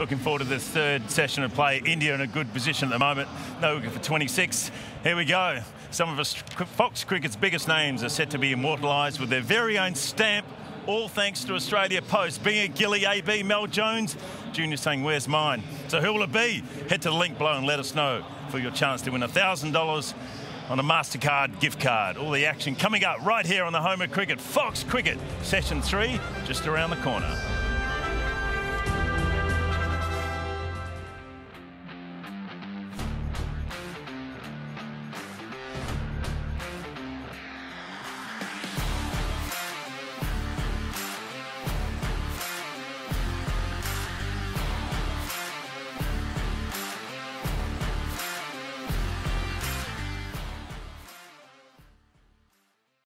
Looking forward to this third session of play. India in a good position at the moment. No wicket for 26. Here we go. Some of us Fox Cricket's biggest names are set to be immortalised with their very own stamp all thanks to Australia Post. Binga Gilly, AB, Mel Jones, Junior saying, where's mine? So who will it be? Head to the link below and let us know for your chance to win $1,000 on a MasterCard gift card. All the action coming up right here on the home of cricket, Fox Cricket, session three, just around the corner.